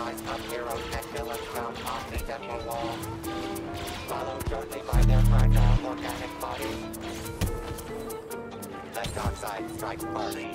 spies of heroes and villains found hostage at the wall. Followed closely by their fragile organic bodies. The dark side strike party.